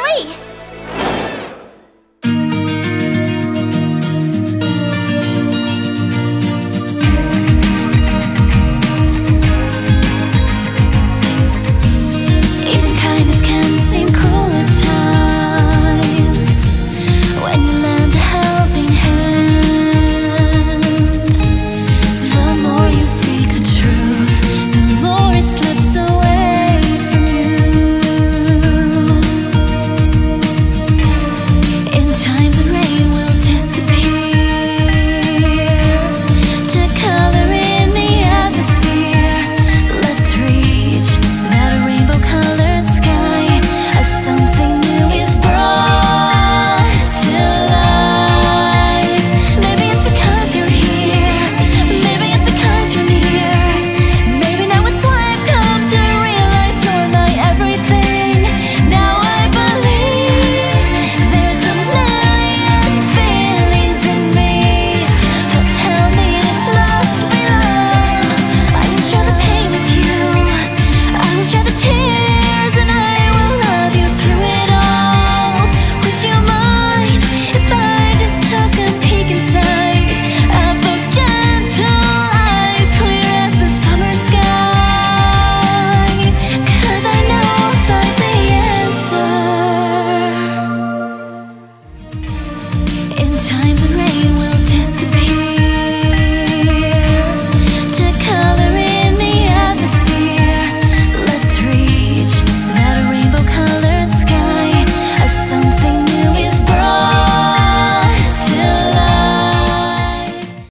Lee! time